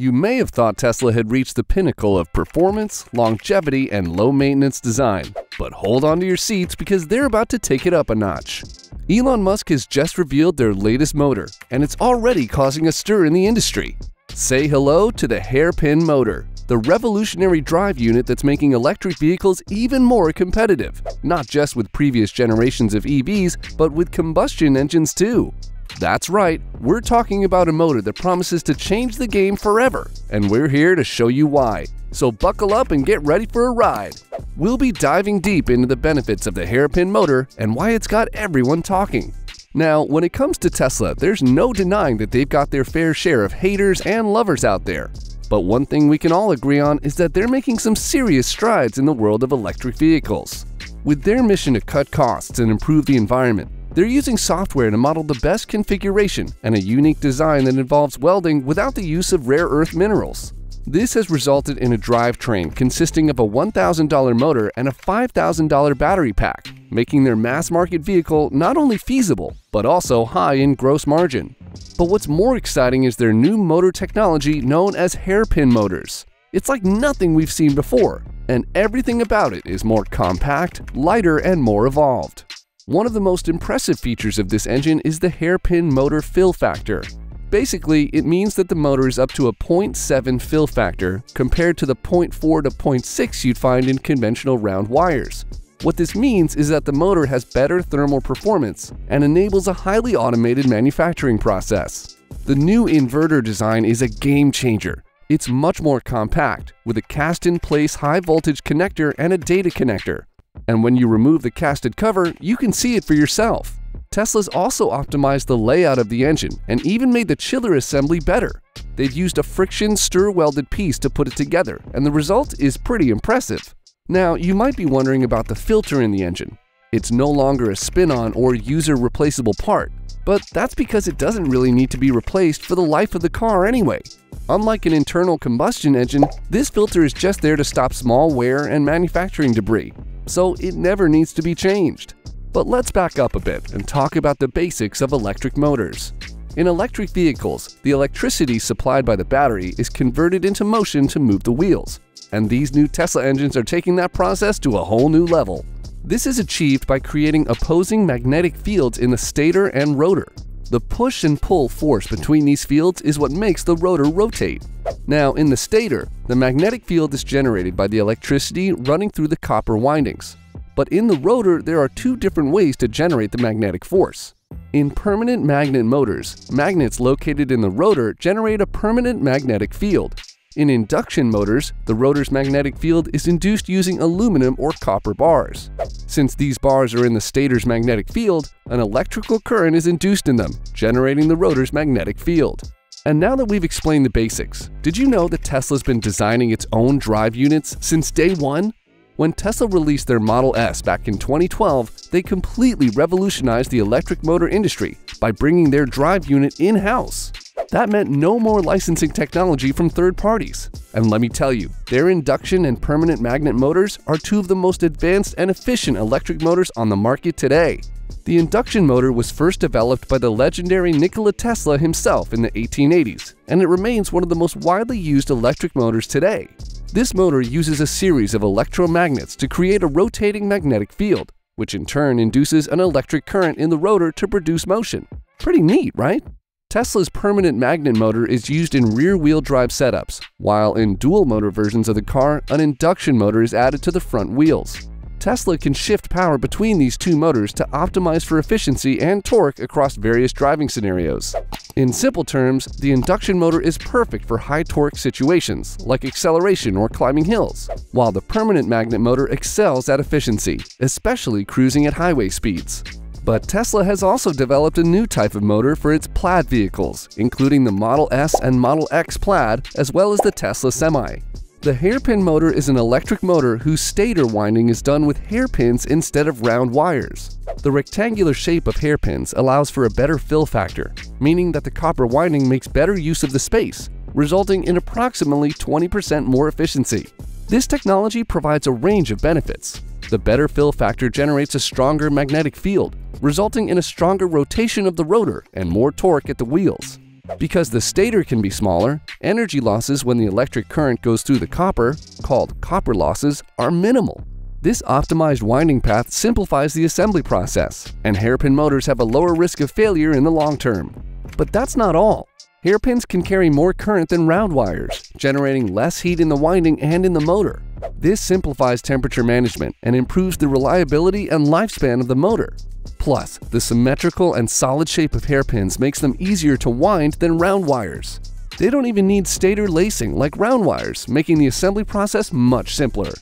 You may have thought Tesla had reached the pinnacle of performance, longevity, and low maintenance design, but hold on to your seats because they're about to take it up a notch. Elon Musk has just revealed their latest motor, and it's already causing a stir in the industry. Say hello to the hairpin motor, the revolutionary drive unit that's making electric vehicles even more competitive, not just with previous generations of EVs, but with combustion engines too. That's right, we're talking about a motor that promises to change the game forever, and we're here to show you why. So buckle up and get ready for a ride. We'll be diving deep into the benefits of the hairpin motor and why it's got everyone talking. Now, when it comes to Tesla, there's no denying that they've got their fair share of haters and lovers out there. But one thing we can all agree on is that they're making some serious strides in the world of electric vehicles. With their mission to cut costs and improve the environment, they're using software to model the best configuration and a unique design that involves welding without the use of rare earth minerals. This has resulted in a drivetrain consisting of a $1,000 motor and a $5,000 battery pack, making their mass market vehicle not only feasible, but also high in gross margin. But what's more exciting is their new motor technology known as hairpin motors. It's like nothing we've seen before, and everything about it is more compact, lighter, and more evolved. One of the most impressive features of this engine is the hairpin motor fill factor. Basically, it means that the motor is up to a 0.7 fill factor compared to the 0.4 to 0.6 you'd find in conventional round wires. What this means is that the motor has better thermal performance and enables a highly automated manufacturing process. The new inverter design is a game changer. It's much more compact, with a cast-in-place high-voltage connector and a data connector. And when you remove the casted cover, you can see it for yourself. Tesla's also optimized the layout of the engine and even made the chiller assembly better. They've used a friction stir-welded piece to put it together, and the result is pretty impressive. Now, you might be wondering about the filter in the engine. It's no longer a spin-on or user-replaceable part, but that's because it doesn't really need to be replaced for the life of the car anyway. Unlike an internal combustion engine, this filter is just there to stop small wear and manufacturing debris, so it never needs to be changed. But let's back up a bit and talk about the basics of electric motors. In electric vehicles, the electricity supplied by the battery is converted into motion to move the wheels, and these new Tesla engines are taking that process to a whole new level. This is achieved by creating opposing magnetic fields in the stator and rotor. The push and pull force between these fields is what makes the rotor rotate. Now, in the stator, the magnetic field is generated by the electricity running through the copper windings. But in the rotor, there are two different ways to generate the magnetic force. In permanent magnet motors, magnets located in the rotor generate a permanent magnetic field. In induction motors, the rotor's magnetic field is induced using aluminum or copper bars. Since these bars are in the stator's magnetic field, an electrical current is induced in them, generating the rotor's magnetic field. And now that we've explained the basics, did you know that Tesla's been designing its own drive units since day one? When Tesla released their Model S back in 2012, they completely revolutionized the electric motor industry by bringing their drive unit in-house. That meant no more licensing technology from third parties. And let me tell you, their induction and permanent magnet motors are two of the most advanced and efficient electric motors on the market today. The induction motor was first developed by the legendary Nikola Tesla himself in the 1880s, and it remains one of the most widely used electric motors today. This motor uses a series of electromagnets to create a rotating magnetic field, which in turn induces an electric current in the rotor to produce motion. Pretty neat, right? Tesla's permanent magnet motor is used in rear-wheel drive setups, while in dual-motor versions of the car, an induction motor is added to the front wheels. Tesla can shift power between these two motors to optimize for efficiency and torque across various driving scenarios. In simple terms, the induction motor is perfect for high torque situations, like acceleration or climbing hills, while the permanent magnet motor excels at efficiency, especially cruising at highway speeds. But Tesla has also developed a new type of motor for its Plaid vehicles, including the Model S and Model X Plaid, as well as the Tesla Semi. The hairpin motor is an electric motor whose stator winding is done with hairpins instead of round wires. The rectangular shape of hairpins allows for a better fill factor, meaning that the copper winding makes better use of the space, resulting in approximately 20% more efficiency. This technology provides a range of benefits. The better fill factor generates a stronger magnetic field, resulting in a stronger rotation of the rotor and more torque at the wheels. Because the stator can be smaller, energy losses when the electric current goes through the copper, called copper losses, are minimal. This optimized winding path simplifies the assembly process, and hairpin motors have a lower risk of failure in the long term. But that's not all. Hairpins can carry more current than round wires, generating less heat in the winding and in the motor. This simplifies temperature management and improves the reliability and lifespan of the motor. Plus, the symmetrical and solid shape of hairpins makes them easier to wind than round wires. They don't even need stator lacing like round wires, making the assembly process much simpler.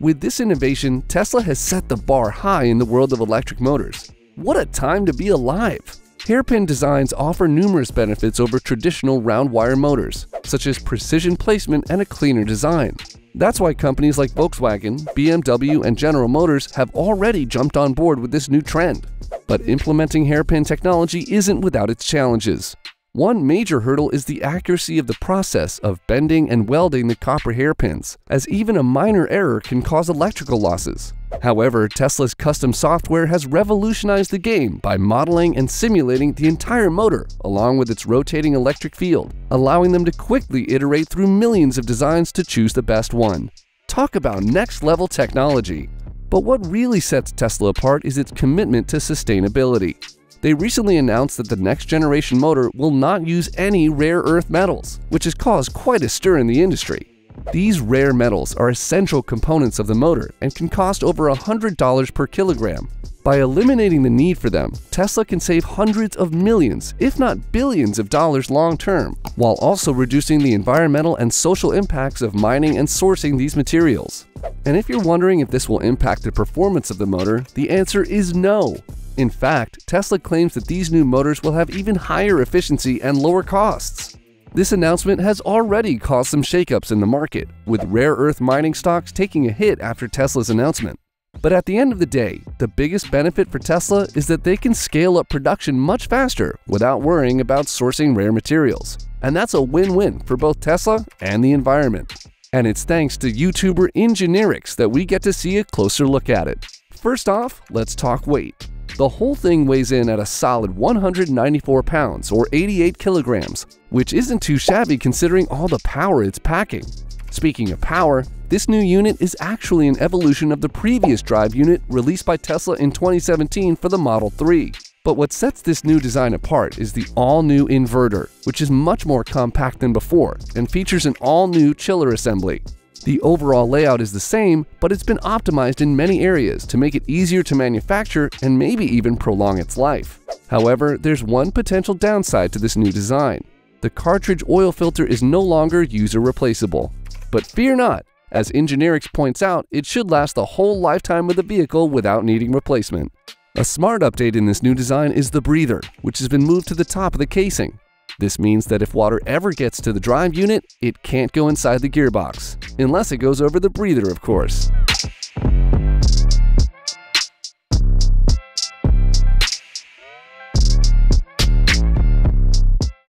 With this innovation, Tesla has set the bar high in the world of electric motors. What a time to be alive! Hairpin designs offer numerous benefits over traditional round wire motors, such as precision placement and a cleaner design. That's why companies like Volkswagen, BMW, and General Motors have already jumped on board with this new trend. But implementing hairpin technology isn't without its challenges. One major hurdle is the accuracy of the process of bending and welding the copper hairpins, as even a minor error can cause electrical losses. However, Tesla's custom software has revolutionized the game by modeling and simulating the entire motor along with its rotating electric field, allowing them to quickly iterate through millions of designs to choose the best one. Talk about next level technology! But what really sets Tesla apart is its commitment to sustainability. They recently announced that the next generation motor will not use any rare earth metals, which has caused quite a stir in the industry. These rare metals are essential components of the motor and can cost over $100 per kilogram. By eliminating the need for them, Tesla can save hundreds of millions, if not billions of dollars long term, while also reducing the environmental and social impacts of mining and sourcing these materials. And if you're wondering if this will impact the performance of the motor, the answer is no. In fact, Tesla claims that these new motors will have even higher efficiency and lower costs. This announcement has already caused some shakeups in the market, with rare earth mining stocks taking a hit after Tesla's announcement. But at the end of the day, the biggest benefit for Tesla is that they can scale up production much faster without worrying about sourcing rare materials. And that's a win-win for both Tesla and the environment. And it's thanks to YouTuber Ingineerix that we get to see a closer look at it. First off, let's talk weight. The whole thing weighs in at a solid 194 pounds or 88 kilograms, which isn't too shabby considering all the power it's packing. Speaking of power, this new unit is actually an evolution of the previous drive unit released by Tesla in 2017 for the Model 3. But what sets this new design apart is the all-new inverter, which is much more compact than before and features an all-new chiller assembly. The overall layout is the same, but it's been optimized in many areas to make it easier to manufacture and maybe even prolong its life. However, there's one potential downside to this new design. The cartridge oil filter is no longer user replaceable. But fear not, as Ingineerix points out, it should last the whole lifetime of the vehicle without needing replacement. A smart update in this new design is the breather, which has been moved to the top of the casing. This means that if water ever gets to the drive unit, it can't go inside the gearbox, unless it goes over the breather, of course.